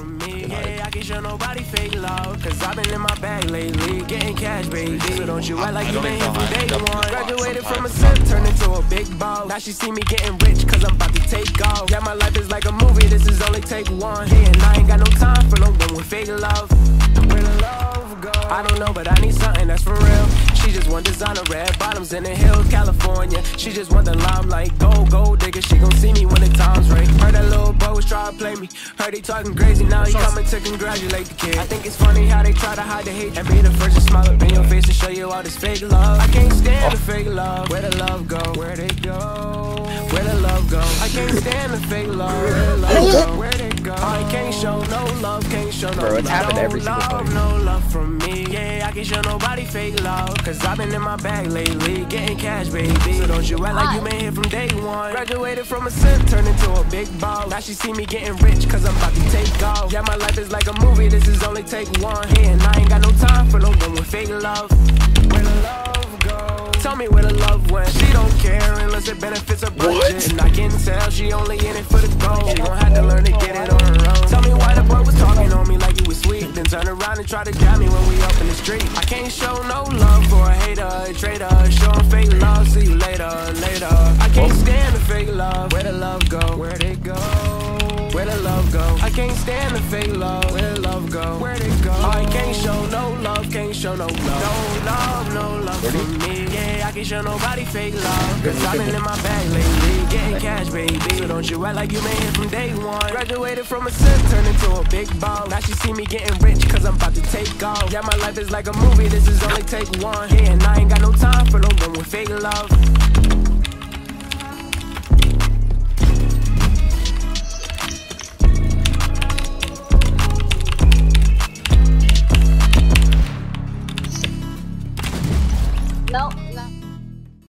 from me. Yeah, I can show nobody fake love. Cause I've been in my bag lately, getting cash, baby. So don't you act like you been here from day one. Graduated from a simp, turned into a big ball. Now she see me getting rich, cause I'm about to take off. Yeah, my life is like a movie, this is only take one. Yeah, and I ain't got no time for no one with fake love. Where the love go? I don't know, but I need something that's for real. She just want designer red bottoms in the hills, California. She just want the limelight, go, go digger. Play me. Heard he talking crazy, now he coming to congratulate the kid. I think it's funny how they try to hide the hate and be the first to smile up in your face and show you all this fake love. I can't stand the fake love. Where the love go? Where they go? Where the love go? I can't stand the fake love. Where the love go? Where they go? I can't show no love, can't show no Bro, it's happened every single fight. no love from me. Yeah, I can't show nobody fake love. Cause I've been in my bag lately, getting cash, baby. So don't you act like you been here from day one. Graduated from a simp, turned into a big boss. Now she see me getting rich, cause I'm about to take off. Yeah, my life is like a movie, this is only take one. Yeah, and I ain't got no time for no one with fake love. Where the love go? Tell me where the love went. She don't care unless it benefits her budget. And I can tell she only in it for the gold. She gon' have to learn to get it try to grab me when we up in the street. I can't show no love for a hater, a traitor. Show fake love, see you later, later. I can't stand the fake love. Where the love go? Where they go? Where the love go? I can't stand the fake love. Where the love go? Where they go? I can't show no love, can't show no love. No love, no love for me. I can't show nobody fake love. Cause I've been in my bag lately, getting cash, baby. So don't you act like you been here from day one. Graduated from a simp, turned into a big ball. Now she see me getting rich, cause I'm about to take off. Yeah, my life is like a movie, this is only take one. Yeah, and I ain't got no time for no one with fake love. No, no.